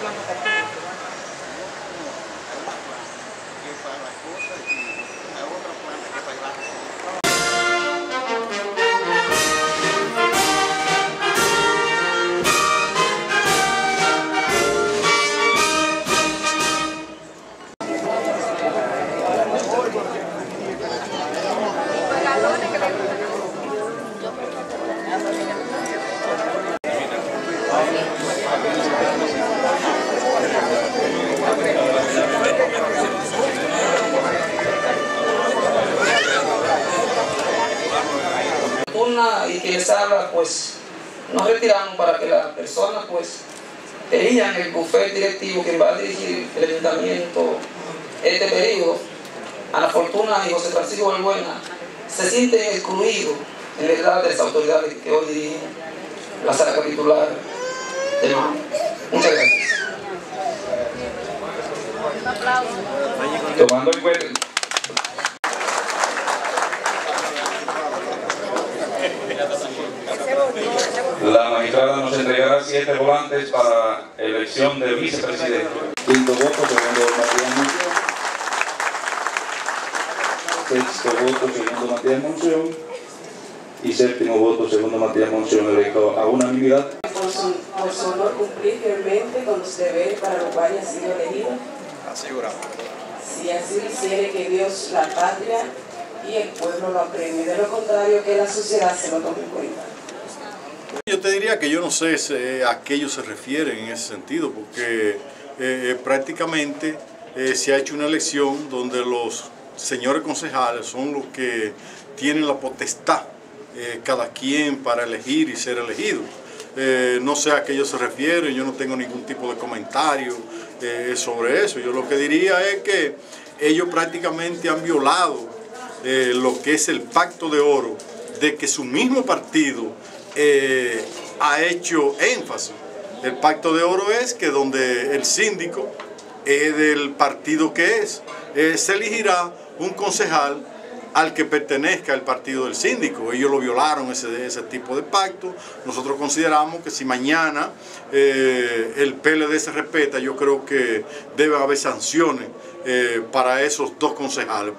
planta Y que les habla, pues nos retiramos para que la persona, pues, ella en el buffet directivo que va a dirigir el ayuntamiento este periodo, Ana Fortuna y José Francisco Balbuena, se sienten excluidos en verdad de las autoridades que hoy dirigen la sala capitular de. Muchas gracias. Tomando en cuenta, la magistrada nos entregará siete volantes para elección de vicepresidente. Quinto voto, segundo Matías Monción. Sexto voto, segundo Matías Monción. Y séptimo voto, segundo Matías Monción, electo a unanimidad. por su, por su honor cumplir fielmente con los deberes para los cuales ha sido elegido. Asegurado. Si así lo hiciere, que Dios, la patria y el pueblo lo apremie. De lo contrario, que la sociedad se lo tome en cuenta. Yo te diría que yo no sé eh, a qué ellos se refieren en ese sentido, porque eh, eh, prácticamente se ha hecho una elección donde los señores concejales son los que tienen la potestad, cada quien para elegir y ser elegido. No sé a qué ellos se refieren, yo no tengo ningún tipo de comentario sobre eso. Yo lo que diría es que ellos prácticamente han violado lo que es el pacto de oro de que su mismo partido eh, ha hecho énfasis. El pacto de oro es que donde el síndico es del partido que es, eh, se elegirá un concejal al que pertenezca el partido del síndico. Ellos lo violaron ese, tipo de pacto. Nosotros consideramos que si mañana eh, el PLD se respeta, yo creo que debe haber sanciones eh, para esos dos concejales.